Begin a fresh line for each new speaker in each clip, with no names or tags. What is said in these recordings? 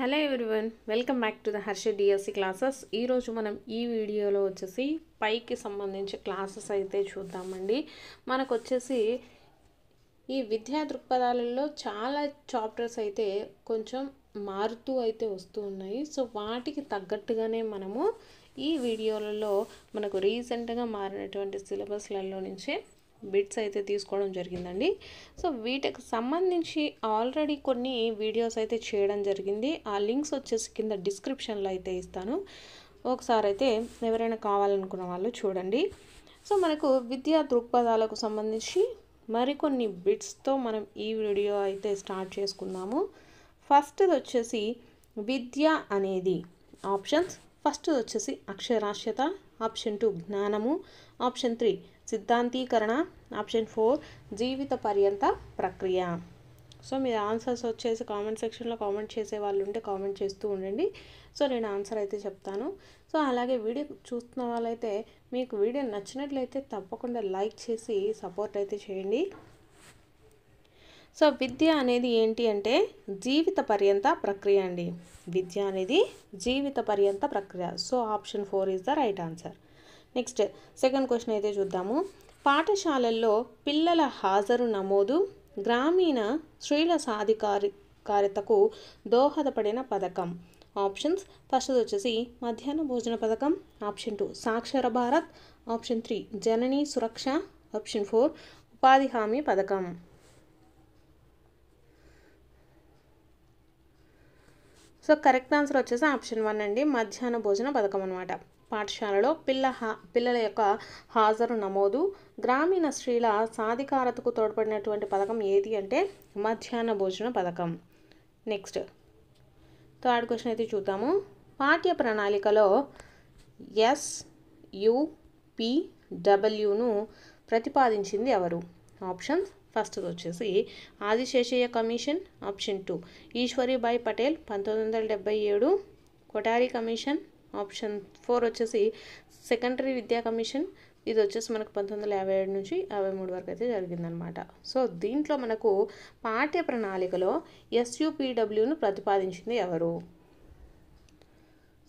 Hello everyone welcome back to the Harsha DSC classes. ఈరోజు మనం ఈ వీడియోలో వచ్చేసి పైకి సంబంధించి క్లాసెస్ అయితే చూద్దామండి. మనకు వచ్చేసి ఈ విద్యా దృక్పథాలలో చాలా చాప్టర్స్ అయితే కొంచెం మారుతూ అయితే వస్తూ ఉన్నాయి. సో వాటికి తగ్గట్టుగానే మనము ఈ వీడియోలలో మనకు రీసెంట్గా మారినటువంటి సిలబస్లలో నుంచే బిట్స్ అయితే తీసుకోవడం జరిగిందండి. సో వీటికి సంబంధించి ఆల్రెడీ కొన్ని వీడియోస్ అయితే చేయడం జరిగింది. ఆ లింక్స్ వచ్చేసి కింద డిస్క్రిప్షన్లో అయితే ఇస్తాను. ఒకసారి అయితే ఎవరైనా కావాలనుకున్న వాళ్ళు చూడండి. సో మనకు విద్యా దృక్పథాలకు సంబంధించి మరికొన్ని బిట్స్తో మనం ఈ వీడియో అయితే స్టార్ట్ చేసుకుందాము. ఫస్ట్ది వచ్చేసి విద్య అనేది ఆప్షన్స్. ఫస్ట్ వచ్చేసి అక్షరాస్యత ఆప్షన్ టూ జ్ఞానము ఆప్షన్ త్రీ సిద్ధాంతీకరణ ఆప్షన్ ఫోర్ జీవిత పర్యంత ప్రక్రియ. సో మీరు ఆన్సర్స్ వచ్చేసి కామెంట్ సెక్షన్లో కామెంట్ చేసే వాళ్ళు ఉంటే కామెంట్ చేస్తూ ఉండండి. సో నేను ఆన్సర్ అయితే చెప్తాను. సో అలాగే వీడియో చూస్తున్న వాళ్ళైతే మీకు వీడియో నచ్చినట్లయితే తప్పకుండా లైక్ చేసి సపోర్ట్ అయితే చేయండి. సో విద్య అనేది ఏంటి అంటే జీవిత పర్యంత ప్రక్రియ అండి. విద్య అనేది జీవిత పర్యంత ప్రక్రియ. So option four is the right answer. Next second question అయితే చూద్దాము. పాఠశాలల్లో పిల్లల హాజరు నమోదు గ్రామీణ స్త్రీల సాధికారికారితకు దోహదపడిన పథకం. ఆప్షన్స్ ఫస్ట్ వచ్చేసి మధ్యాహ్న భోజన పథకం option two Sakshar Bharat option three Janani Suraksha option four ఉపాధి హామీ పథకం. సో కరెక్ట్ ఆన్సర్ వచ్చేసి ఆప్షన్ వన్ అండి మధ్యాహ్న భోజన పథకం అనమాట పాఠశాలలో పిల్ల హా పిల్లల యొక్క హాజరు నమోదు. గ్రామీణ స్త్రీల సాధికారతకు తోడ్పడినటువంటి పథకం ఏది అంటే మధ్యాహ్న భోజన పథకం. నెక్స్ట్ థర్డ్ క్వశ్చన్ అయితే చూద్దాము. పాఠ్య ప్రణాళికలో ఎస్ యు పి డబ్ల్యూను ప్రతిపాదించింది ఎవరు? ఆప్షన్స్ ఫస్ట్ వచ్చేసి Adiseshaiah commission option two. Eswaribai Patel పంతొమ్మిది వందల డెబ్బై ఏడు కొటారి కమిషన్ ఆప్షన్ ఫోర్ వచ్చేసి సెకండరీ విద్యా కమిషన్. ఇది వచ్చేసి మనకు పంతొమ్మిది వందల యాభై ఏడు నుంచి యాభై మూడు వరకు అయితే జరిగిందనమాట సో దీంట్లో మనకు పాఠ్య ప్రణాళికలో ఎస్యూపీడబ్ల్యూను ప్రతిపాదించింది ఎవరు?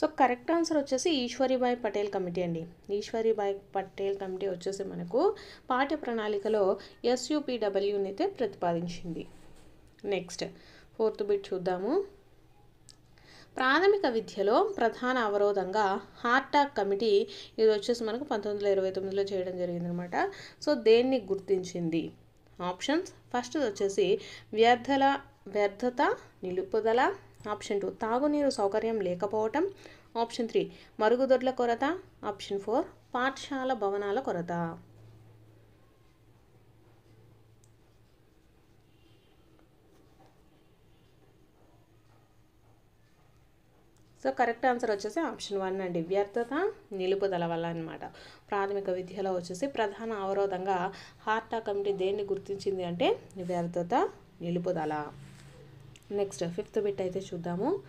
సో కరెక్ట్ ఆన్సర్ వచ్చేసి ఈశ్వరీబాయ్ పటేల్ కమిటీ అండి. ఈశ్వరీబాయ్ పటేల్ కమిటీ వచ్చేసి మనకు పాఠ్య ప్రణాళికలో ఎస్యూపీడబ్ల్యూని అయితే ప్రతిపాదించింది. నెక్స్ట్ ఫోర్త్ బిట్ చూద్దాము. ప్రాథమిక విద్యలో ప్రధాన అవరోధంగా హార్టాక్ కమిటీ ఇది వచ్చేసి మనకు పంతొమ్మిది వందల ఇరవై తొమ్మిదిలో చేయడం జరిగిందనమాట. సో దేన్ని గుర్తించింది? ఆప్షన్స్. ఫస్ట్ వచ్చేసి వ్యర్థల వ్యర్థత నిలుపుదల ఆప్షన్ టూ తాగునీరు సౌకర్యం లేకపోవటం. ఆప్షన్ త్రీ మరుగుదొడ్ల కొరత. ఆప్షన్ ఫోర్ పాఠశాల భవనాల కొరత. సో కరెక్ట్ ఆన్సర్ వచ్చేసి ఆప్షన్ వన్ అండి. వ్యర్థత నిలుపుదల వల్ల అనమాట ప్రాథమిక విద్యలో వచ్చేసి ప్రధాన అవరోధంగా హార్టా కమిటీ దేన్ని గుర్తించింది అంటే వ్యర్థత నిలుపుదల. నెక్స్ట్ ఫిఫ్త్ బిట్ అయితే చూద్దాము.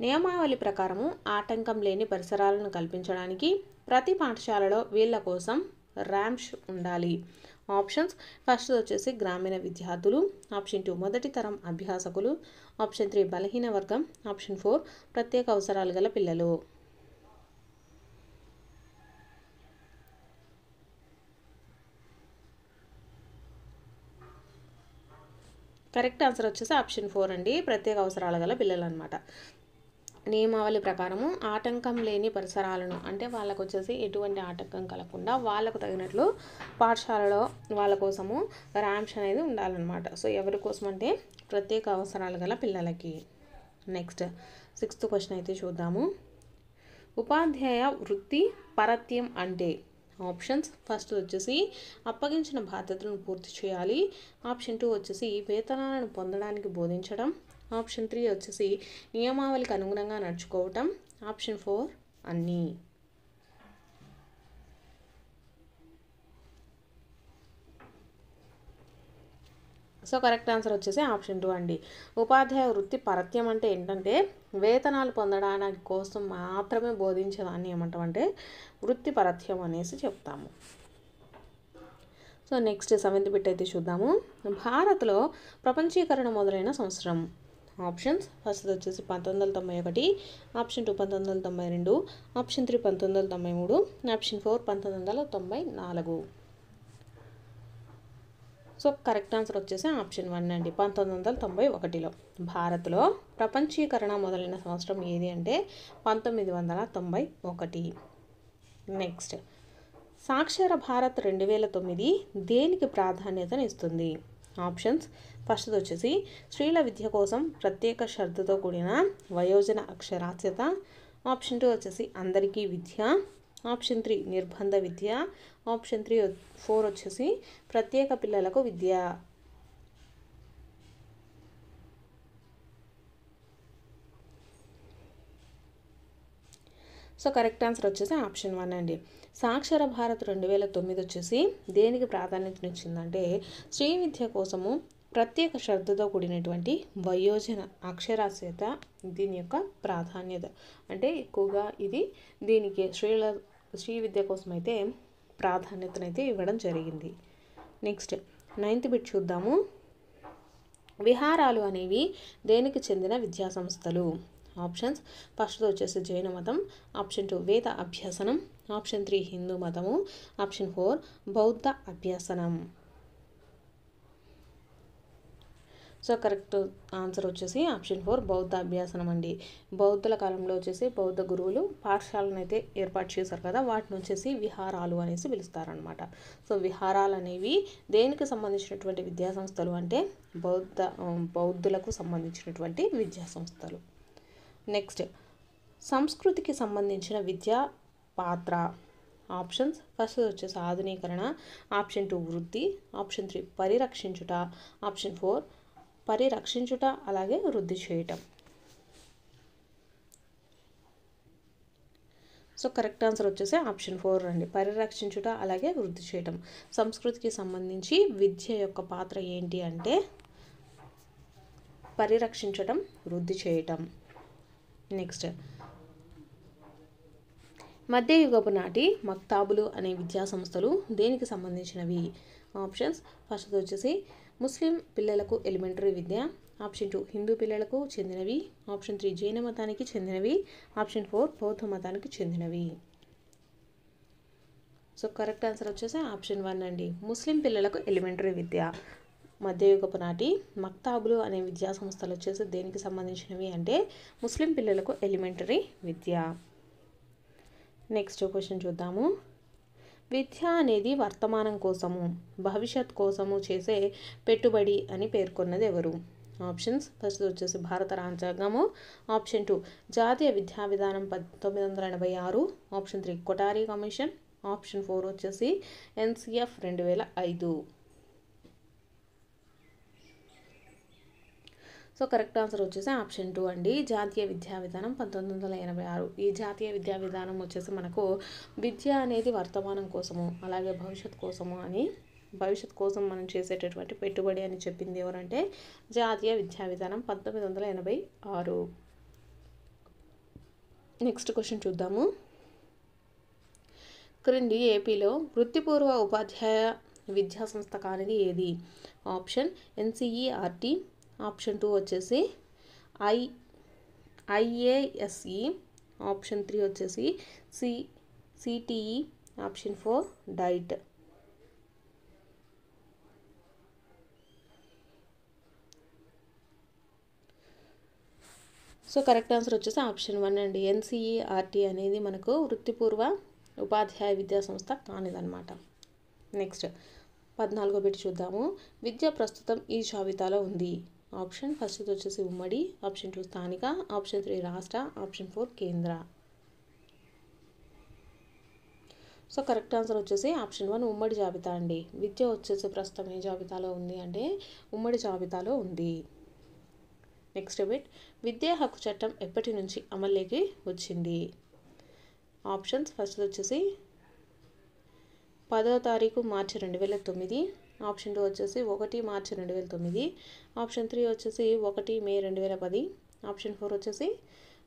నియమావళి ప్రకారము ఆటంకం లేని పరిసరాలను కల్పించడానికి ప్రతి పాఠశాలలో వీళ్ళ కోసం ర్యాంప్స్ ఉండాలి. ఆప్షన్స్. ఫస్ట్ వచ్చేసి గ్రామీణ విద్యార్థులు. ఆప్షన్ టూ మొదటి తరం అభ్యాసకులు. ఆప్షన్ త్రీ బలహీన వర్గం. ఆప్షన్ ఫోర్ ప్రత్యేక అవసరాలు గల పిల్లలు. కరెక్ట్ ఆన్సర్ వచ్చేసి ఆప్షన్ ఫోర్ అండి. ప్రత్యేక అవసరాలు గల పిల్లలు అనమాట నియమావళి ప్రకారము ఆటంకం లేని పరిసరాలను అంటే వాళ్ళకు వచ్చేసి ఎటువంటి ఆటంకం కలగకుండా వాళ్ళకు తగినట్లు పాఠశాలలో వాళ్ళ కోసము ర్యాంప్స్ అనేది ఉండాలన్నమాట. సో ఎవరి కోసం అంటే ప్రత్యేక అవసరాలు గల పిల్లలకి. నెక్స్ట్ సిక్స్త్ క్వశ్చన్ అయితే చూద్దాము. ఉపాధ్యాయ వృత్తి పరత్యం అంటే ఆప్షన్స్. ఫస్ట్ వచ్చేసి అప్పగించిన బాధ్యతలను పూర్తి చేయాలి. ఆప్షన్ టూ వచ్చేసి వేతనాలను పొందడానికి బోధించడం. ఆప్షన్ త్రీ వచ్చేసి నియమావళికి అనుగుణంగా నడుచుకోవటం. ఆప్షన్ ఫోర్ అన్నీ. సో కరెక్ట్ ఆన్సర్ వచ్చేసి ఆప్షన్ టూ అండి. ఉపాధ్యాయ వృత్తి పరత్యం అంటే ఏంటంటే వేతనాలు పొందడానికి కోసం మాత్రమే బోధించేదాన్ని ఏమంటామంటే వృత్తి పరత్యం అనేసి చెప్తాము. సో నెక్స్ట్ సెవెంత్ బిట్ అయితే చూద్దాము. భారత్లో ప్రపంచీకరణ మొదలైన సంవత్సరం. ఆప్షన్స్ ఫస్ట్ వచ్చేసి పంతొమ్మిది వందల తొంభై ఒకటి ఆప్షన్ టూ పంతొమ్మిది వందల తొంభై రెండు ఆప్షన్ త్రీ పంతొమ్మిది వందల తొంభై మూడు ఆప్షన్ ఫోర్ పంతొమ్మిది వందల తొంభై నాలుగు. సో కరెక్ట్ ఆన్సర్ వచ్చేసి ఆప్షన్ వన్ అండి. పంతొమ్మిది వందల తొంభై ఒకటిలో భారత్లో ప్రపంచీకరణ మొదలైన సంవత్సరం ఏది అంటే పంతొమ్మిది వందల తొంభై ఒకటి. నెక్స్ట్. సాక్షర భారత్ రెండు వేల తొమ్మిది దేనికి ప్రాధాన్యతనిస్తుంది ఆప్షన్స్. ఫస్ట్ వచ్చేసి స్త్రీల విద్య కోసం ప్రత్యేక షరతుతో కూడిన వయోజన అక్షరాస్యత. ఆప్షన్ టూ వచ్చేసి అందరికీ విద్య. ఆప్షన్ త్రీ నిర్బంధ విద్య. ఆప్షన్ త్రీ ఫోర్ వచ్చేసి ప్రత్యేక పిల్లలకు విద్య. సో కరెక్ట్ ఆన్సర్ వచ్చేసి ఆప్షన్ వన్ అండి. సాక్షర భారత్ రెండు వేల తొమ్మిది వచ్చేసి దేనికి ప్రాధాన్యతనిచ్చిందంటే స్త్రీ విద్య కోసము ప్రత్యేక శ్రద్ధతో కూడినటువంటి వయోజన అక్షరాస్యత దీని యొక్క ప్రాధాన్యత. అంటే ఎక్కువగా ఇది దీనికి స్త్రీల స్త్రీ విద్య కోసం అయితే ప్రాధాన్యతనైతే ఇవ్వడం జరిగింది. నెక్స్ట్ నైన్త్ బిట్ చూద్దాము. విహారాలు అనేవి దేనికి చెందిన విద్యా సంస్థలు ఆప్షన్స్ ఫస్ట్ వచ్చేసి జైన మతం ఆప్షన్ టూ వేద అభ్యసనం ఆప్షన్ త్రీ హిందూ మతము ఆప్షన్ ఫోర్ బౌద్ధ అభ్యసనం. సో కరెక్ట్ ఆన్సర్ వచ్చేసి ఆప్షన్ ఫోర్ బౌద్ధ అభ్యాసనం అండి. బౌద్ధుల కాలంలో వచ్చేసి బౌద్ధ గురువులు పాఠశాలను అయితే ఏర్పాటు చేశారు కదా వాటిని వచ్చేసి విహారాలు అనేసి పిలుస్తారనమాట సో విహారాలు అనేవి దేనికి సంబంధించినటువంటి విద్యా సంస్థలు అంటే బౌద్ధ బౌద్ధులకు సంబంధించినటువంటి విద్యా సంస్థలు నెక్స్ట్ సంస్కృతికి సంబంధించిన విద్యా పాత్ర ఆప్షన్స్. ఫస్ట్ వచ్చేసి ఆధునీకరణ ఆప్షన్ టూ వృద్ధి ఆప్షన్ త్రీ పరిరక్షించుట ఆప్షన్ ఫోర్ పరిరక్షించుట అలాగే వృద్ధి చేయటం. సో కరెక్ట్ ఆన్సర్ వచ్చేసి ఆప్షన్ ఫోర్ అండి. పరిరక్షించుట అలాగే వృద్ధి చేయటం. సంస్కృతికి సంబంధించి విద్య యొక్క పాత్ర ఏంటి అంటే పరిరక్షించటం వృద్ధి చేయటం. నెక్స్ట్ మధ్యయుగపు నాటి మక్తాబులు అనే విద్యా సంస్థలు దేనికి సంబంధించినవి? ఆప్షన్స్ ఫస్ట్ వచ్చేసి ముస్లిం పిల్లలకు ఎలిమెంటరీ విద్య ఆప్షన్ టూ హిందూ పిల్లలకు చెందినవి ఆప్షన్ త్రీ జైన మతానికి చెందినవి ఆప్షన్ ఫోర్ బౌద్ధ మతానికి చెందినవి. సో కరెక్ట్ ఆన్సర్ వచ్చేసి ఆప్షన్ వన్ అండి. ముస్లిం పిల్లలకు ఎలిమెంటరీ విద్య. మధ్యయుగపు నాటి మక్తాబులు అనే విద్యా సంస్థలు వచ్చేసి దేనికి సంబంధించినవి అంటే ముస్లిం పిల్లలకు ఎలిమెంటరీ విద్య. నెక్స్ట్ క్వశ్చన్ చూద్దాము. విద్య అనేది వర్తమానం కోసము భవిష్యత్ కోసము చేసే పెట్టుబడి అని పేర్కొన్నది ఎవరు? ఆప్షన్స్. ఫస్ట్ వచ్చేసి భారత రాజ్యాంగము. ఆప్షన్ టూ జాతీయ విద్యా విధానం పంతొమ్మిది వందల ఎనభై ఆరు. Option three Kothari commission. Option four వచ్చేసి ఎన్సిఎఫ్ రెండు వేల ఐదు. సో కరెక్ట్ ఆన్సర్ వచ్చేసి ఆప్షన్ టూ అండి. జాతీయ విద్యా విధానం పంతొమ్మిది వందల ఎనభై ఆరు. ఈ జాతీయ విద్యా విధానం వచ్చేసి మనకు విద్య అనేది వర్తమానం కోసము అలాగే భవిష్యత్ కోసము అని భవిష్యత్ కోసం మనం చేసేటటువంటి పెట్టుబడి అని చెప్పింది ఎవరంటే జాతీయ విద్యా విధానం పంతొమ్మిది వందల ఎనభై ఆరు. నెక్స్ట్ క్వశ్చన్ చూద్దాము. క్రింది ఏపీలో వృత్తిపూర్వ ఉపాధ్యాయ విద్యా సంస్థ కానిది ఏది? ఆప్షన్ ఎన్సిఈఆర్టీ ఆప్షన్ టూ వచ్చేసి ఐ ఐఏఎస్ఈ ఆప్షన్ త్రీ వచ్చేసి C CTE option four DIET. So correct answer వచ్చేసి ఆప్షన్ వన్ అండి. ఎన్సిఈఆర్టీ అనేది మనకు వృత్తిపూర్వ ఉపాధ్యాయ విద్యా సంస్థ కానిదనమాట నెక్స్ట్ పద్నాలుగో పెట్టి చూద్దాము. విద్య ప్రస్తుతం ఈ జాబితాలో ఉంది. ఆప్షన్ ఫస్ట్ వచ్చేసి ఉమ్మడి ఆప్షన్ టూ స్థానిక ఆప్షన్ త్రీ రాష్ట్ర ఆప్షన్ ఫోర్ కేంద్ర. సో కరెక్ట్ ఆన్సర్ వచ్చేసి ఆప్షన్ వన్ ఉమ్మడి జాబితా అండి. విద్య వచ్చేసి ప్రస్తుతం ఏ జాబితాలో ఉంది అంటే ఉమ్మడి జాబితాలో ఉంది. నెక్స్ట్ బిట్ విద్యా హక్కు చట్టం ఎప్పటి నుంచి అమల్లోకి వచ్చింది? ఆప్షన్స్ ఫస్ట్ వచ్చేసి పదో తారీఖు మార్చి రెండు వేల తొమ్మిది ఆప్షన్ టూ వచ్చేసి ఒకటి మార్చి రెండు వేల తొమ్మిది. ఆప్షన్ త్రీ వచ్చేసి ఒకటి మే రెండు వేల పది. ఆప్షన్ ఫోర్ వచ్చేసి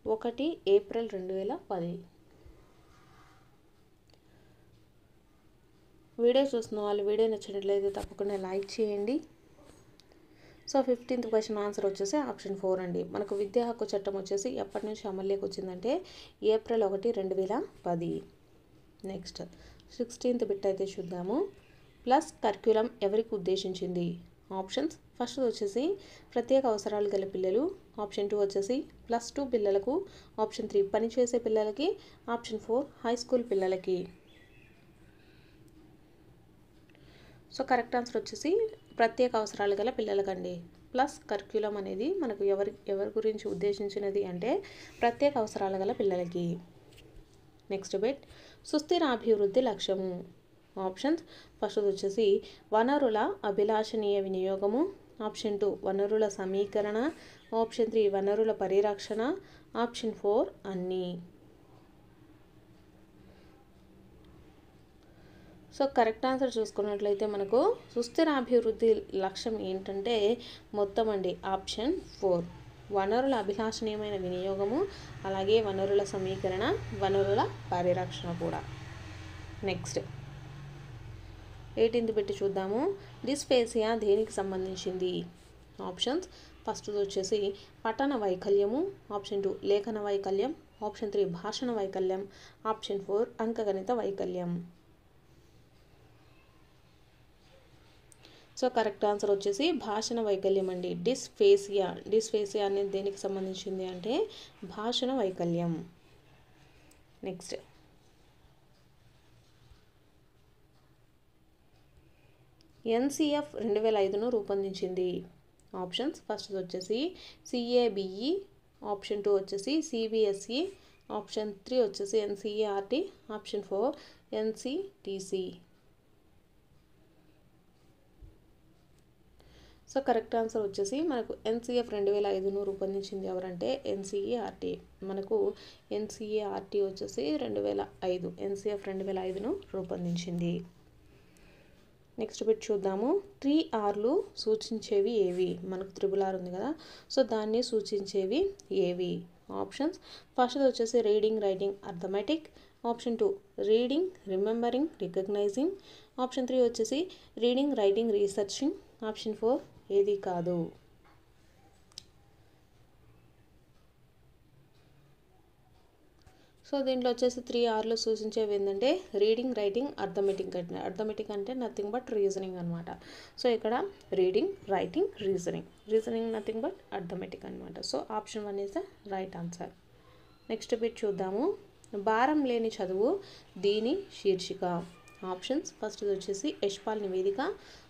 ఒకటి ఏప్రిల్ రెండు వేల పది. వీడియో చూస్తున్న వాళ్ళు వీడియో నచ్చినట్లయితే తప్పకుండా లైక్ చేయండి. సో ఫిఫ్టీన్త్ క్వశ్చన్ ఆన్సర్ వచ్చేసి ఆప్షన్ ఫోర్ అండి. మనకు విద్యా హక్కు చట్టం వచ్చేసి ఎప్పటి నుంచి అమల్లోకి వచ్చిందంటే ఏప్రిల్ ఒకటి రెండు వేల పది. నెక్స్ట్. సిక్స్టీన్త్ బిట్ అయితే చూద్దాము. ప్లస్ కర్క్యులం ఎవరికి ఉద్దేశించింది? ఆప్షన్స్. ఫస్ట్ వచ్చేసి ప్రత్యేక అవసరాలు గల పిల్లలు. ఆప్షన్ టూ వచ్చేసి ప్లస్ టూ పిల్లలకు. ఆప్షన్ త్రీ పనిచేసే పిల్లలకి. ఆప్షన్ ఫోర్ హై స్కూల్ పిల్లలకి. సో కరెక్ట్ ఆన్సర్ వచ్చేసి ప్రత్యేక అవసరాలు గల పిల్లలకండి. ప్లస్ కర్క్యులం అనేది మనకు ఎవరి ఎవరి గురించి ఉద్దేశించినది అంటే ప్రత్యేక అవసరాలు గల పిల్లలకి. Next bit. సుస్థిర అభివృద్ధి లక్ష్యము. ఆప్షన్స్. ఫస్ట్ వచ్చేసి వనరుల అభిలాషణీయ వినియోగము ఆప్షన్ టూ వనరుల సమీకరణ ఆప్షన్ త్రీ వనరుల పరిరక్షణ ఆప్షన్ ఫోర్ అన్నీ. సో కరెక్ట్ ఆన్సర్ చూసుకున్నట్లయితే మనకు సుస్థిర అభివృద్ధి లక్ష్యం ఏంటంటే మొత్తం అండి ఆప్షన్ ఫోర్. వనరుల అభిలాషణీయమైన వినియోగము అలాగే వనరుల సమీకరణ వనరుల పరిరక్షణ కూడా. నెక్స్ట్. ఎయిటీన్త్ పెట్టి చూద్దాము. డిస్ఫేసియా దేనికి సంబంధించింది? ఆప్షన్స్. ఫస్ట్ వచ్చేసి పఠన వైకల్యము ఆప్షన్ టూ లేఖన వైకల్యం ఆప్షన్ త్రీ భాషణ వైకల్యం ఆప్షన్ ఫోర్ అంకగణిత వైకల్యం. సో కరెక్ట్ ఆన్సర్ వచ్చేసి భాషణ వైకల్యం అండి. డిస్ఫేసియా. డిస్ఫేసియా అనేది దేనికి సంబంధించింది అంటే భాషణ వైకల్యం. నెక్స్ట్. ఎన్సిఎఫ్ రెండు వేల ఐదును రూపొందించింది. ఆప్షన్స్ ఫస్ట్ వచ్చేసి సిఏబిఈ ఆప్షన్ టూ వచ్చేసి సిబిఎస్ఈ ఆప్షన్ త్రీ వచ్చేసి NCERT option four NCTC so correct answer వచ్చేసి మనకు ఎన్సీఎఫ్ రెండు వేల ఐదును రూపొందించింది ఎవరంటే ఎన్సీఈఆర్టీ మనకు ఎన్సీఏఆర్టీ వచ్చేసి రెండు వేల ఐదు ఎన్సీఎఫ్ రెండు వేల ఐదును రూపొందించింది. నెక్స్ట్ బిట్ చూద్దాము. త్రీ ఆర్లు సూచించేవి ఏవి? మనకు త్రిబుల్ ఆర్ ఉంది కదా. సో దాన్ని సూచించేవి ఏవి? ఆప్షన్స్. ఫస్ట్ వచ్చేసి reading writing arithmetic. Option two reading remembering recognizing. Option three వచ్చేసి reading writing researching. Option four ఏది కాదు. సో దీంట్లో వచ్చేసి త్రీ ఆర్లు సూచించేవి ఏంటంటే రీడింగ్ రైటింగ్ అర్థమెటిక్ అంటే అర్థమెటిక్ అంటే నథింగ్ బట్ రీజనింగ్ అనమాట సో ఇక్కడ reading writing reasoning reasoning nothing but arithmetic అనమాట so option one is the right answer next bit చూద్దాము. భారం లేని చదువు దీని శీర్షిక. ఆప్షన్స్ ఫస్ట్ వచ్చేసి యశ్పాల్ నివేదిక.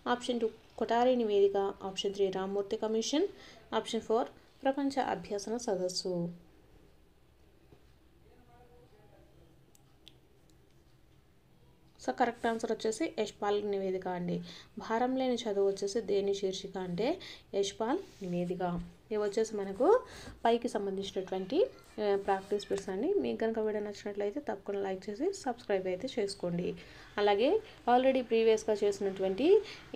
ఆప్షన్ టూ కొటారి నివేదిక. Option three Ramamurthi commission. Option four ప్రపంచ అభ్యసన సదస్సు. సో కరెక్ట్ ఆన్సర్ వచ్చేసి యశ్పాల్ నివేదిక అండి. భారం లేని చదువు వచ్చేసి దేని శీర్షిక అంటే యశ్పాల్ నివేదిక. ఇవి వచ్చేసి మనకు పైకి సంబంధించినటువంటి ప్రాక్టీస్ బిట్స్ అండి. మీకు కనుక వీడియో నచ్చినట్లయితే తప్పకుండా లైక్ చేసి సబ్స్క్రైబ్ అయితే చేసుకోండి. అలాగే ఆల్రెడీ ప్రీవియస్గా చేసినటువంటి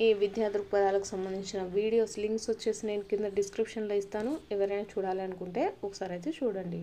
ఈ విద్యా దృక్పథాలకు సంబంధించిన వీడియోస్ లింక్స్ వచ్చేసి నేను కింద డిస్క్రిప్షన్లో ఇస్తాను. ఎవరైనా చూడాలనుకుంటే ఒకసారి అయితే చూడండి.